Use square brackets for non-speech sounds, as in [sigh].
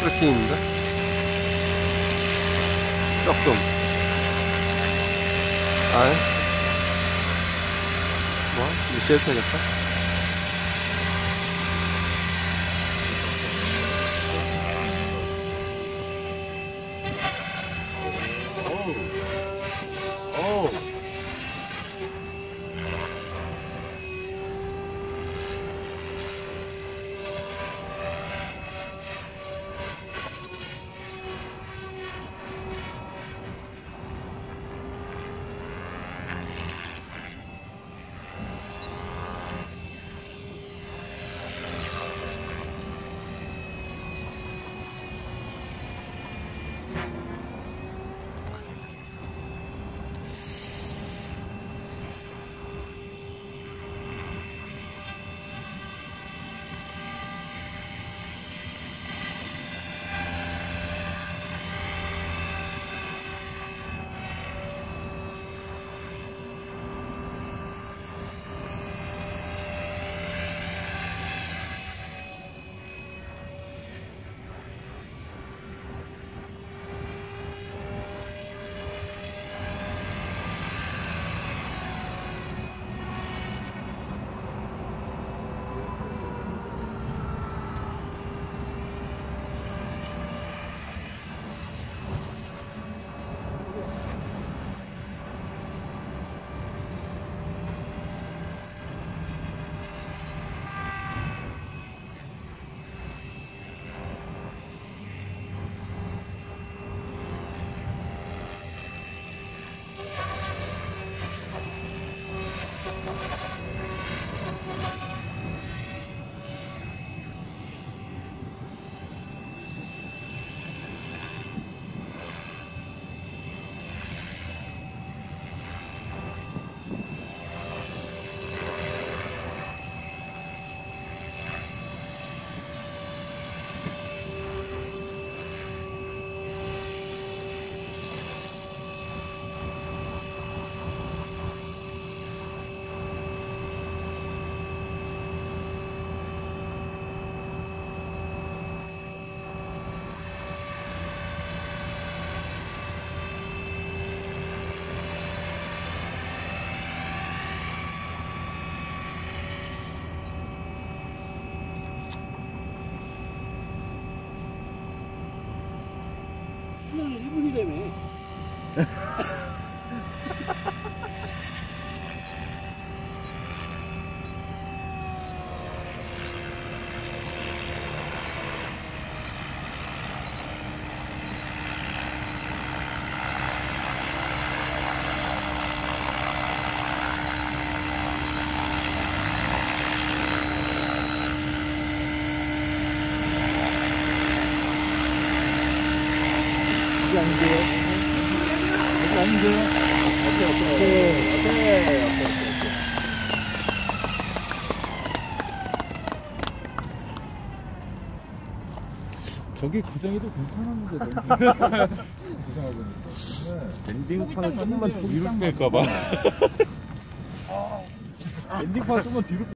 트래킹인데? 조금. 아이. 뭐? 이거 쉘터겠다? 그냥 1분이라며. [laughs] 저게 구정해도 괜찮았는데 보니까 네. [laughs] 조금만 더 위로 뺄까봐 엔딩판 조금만 뒤로